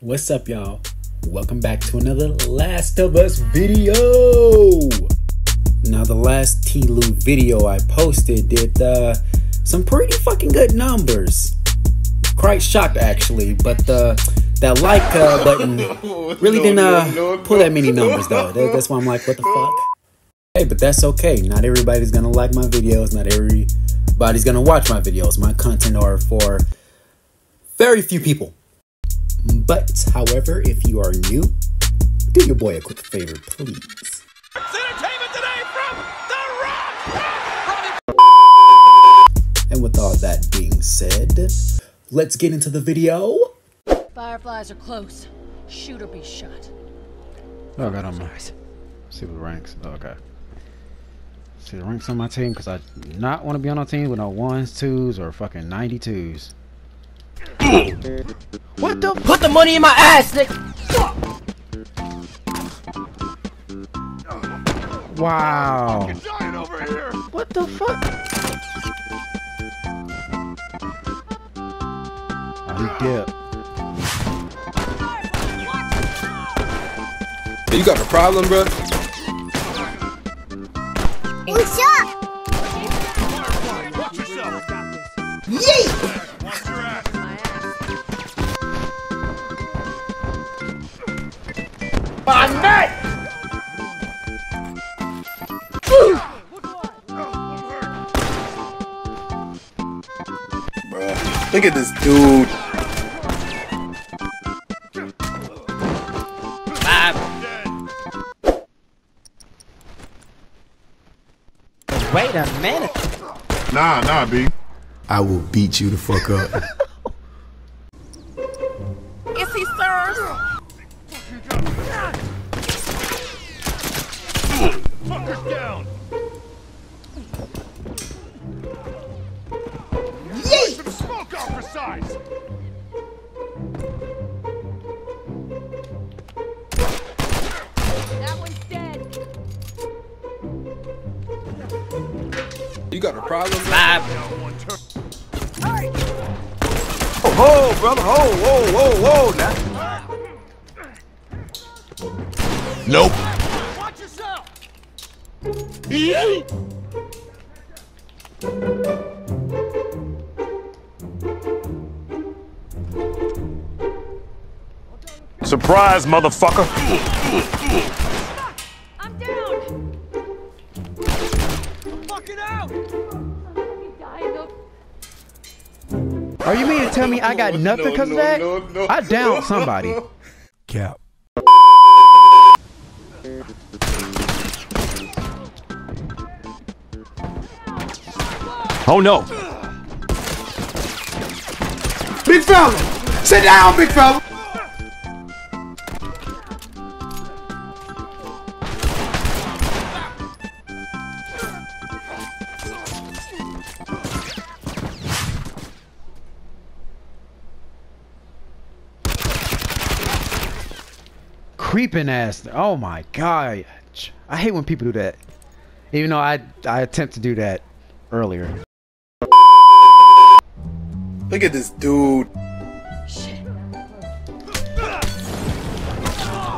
What's up, y'all? Welcome back to another Last of Us video. Now, the last T video I posted did uh, some pretty fucking good numbers. Quite shocked, actually, but the that like uh, button really didn't uh, pull that many numbers, though. That's why I'm like, what the fuck? Hey, but that's okay. Not everybody's gonna like my videos. Not everybody's gonna watch my videos. My content are for very few people. But, however, if you are new, do your boy a quick favor, please. Entertainment today from The Rock! And with all that being said, let's get into the video. Fireflies are close. Shoot or be shot. Oh, I got on my. See the ranks. Oh, okay. See the ranks on my team because I not want to be on a team with no ones, twos, or fucking 92s. What the? Put the money in my ass, nigga. Wow. Giant over here! What the fuck? Oh, he dipped. You got a problem, bro? Watch Look at this dude. Wait a minute. Nah, nah, B. I will beat you the fuck up. problem, bro? Now one turn. Whoa, oh, brother. Whoa, whoa, whoa, whoa. Now. Nope. Watch yourself! Surprise, motherfucker! Are you mean to tell me I got nothing no, because no, of that? no, no. I downed somebody. Cap. Oh no! Big fella! Sit down, big fella! Creeping ass. Oh my god. I hate when people do that. Even though I I attempt to do that earlier. Look at this dude.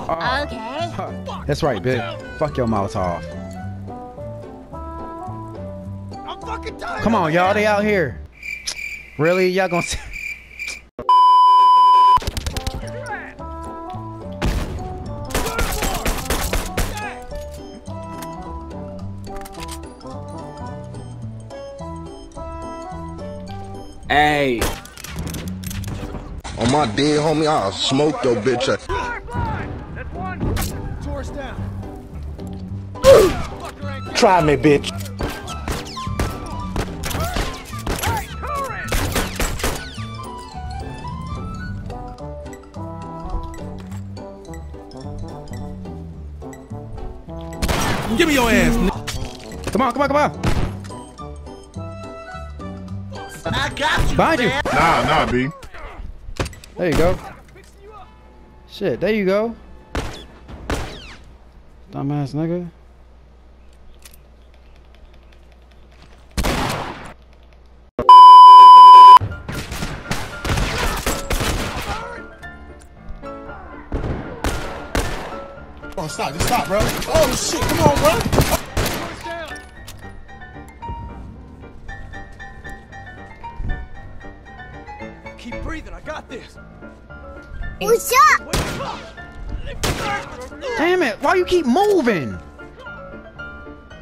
Okay. Ah, that's right, bitch. Fuck your Molotov. I'm fucking tired! Come on, y'all. They out here. Really? Y'all gonna Hey. On my dead homie, I'll smoke your bitch. ass. That's one! Down! Try me, bitch. Give me your ass. Come on, come on, come on. Behind you. Nah, nah, B. There you go. Shit, there you go. Dumbass nigga. Oh, stop, just stop, bro. Oh, shit, come on, bro. What's up? Damn it! Why you keep moving?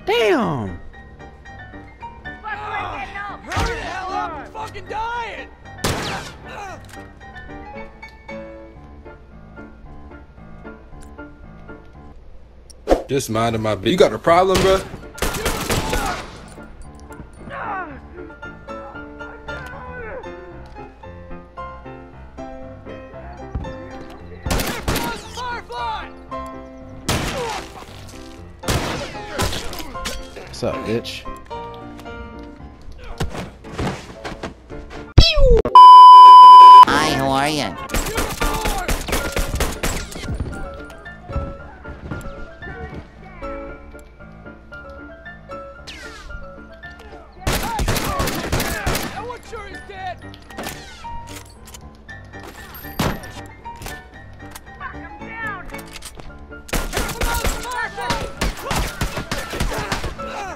Damn! Hurry the hell up! I'm fucking dying. Just minding my business. You got a problem, bro? What's up, bitch?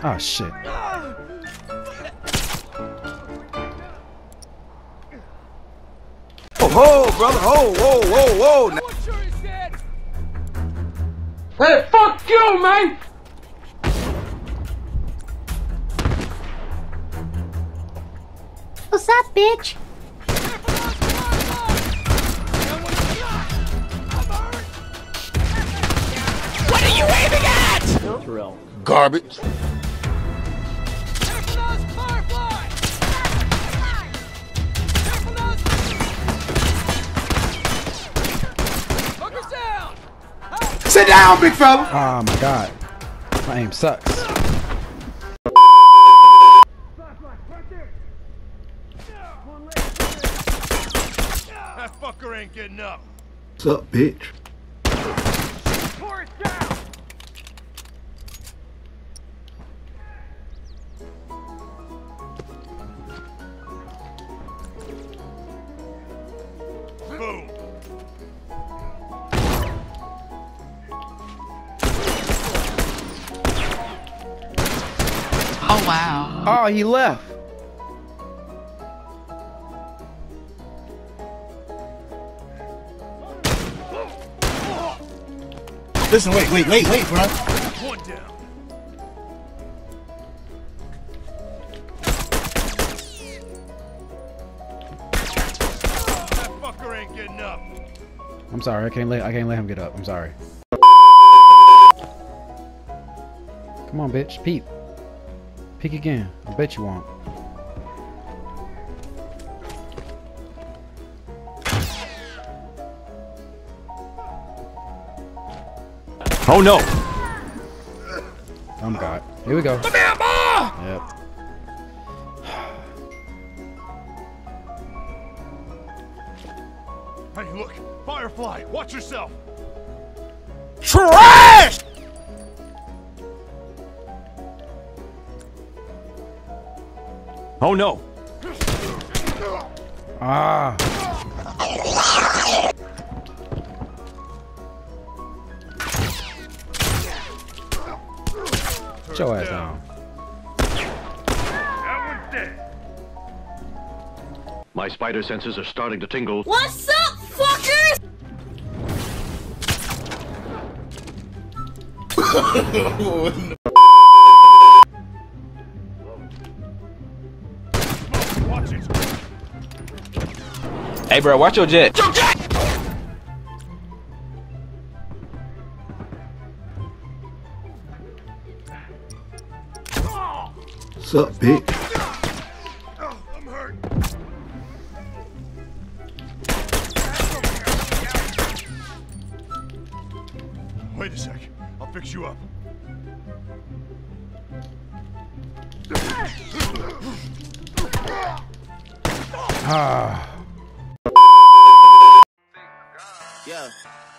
Oh shit. Oh, ho, brother. Ho, whoa, whoa, whoa. Now. That one sure is dead. Hey, fuck you, man! What's up, bitch? Garbage. Sit down, big fella. Oh my god. My aim sucks. That fucker ain't getting up. What's up, bitch? Oh, wow. Oh, he left. Listen, wait, wait, wait, wait, bro. One down. That fucker ain't getting up. I'm sorry. I can't let I can't let him get up. I'm sorry. Come on, bitch. Peep. Peek again. I bet you won't. Oh, no. I'm God. Here we go. Yep. Hey, look! Firefly! Watch yourself! Trash! Oh, no. Ah. Put your ass down. That one's dead! My spider senses are starting to tingle. What's up, fuckers? Watch Hey, bro, watch your jet. What's up, bitch? Oh, I'm hurt! Wait a sec. I'll fix you up. Ah. Yeah.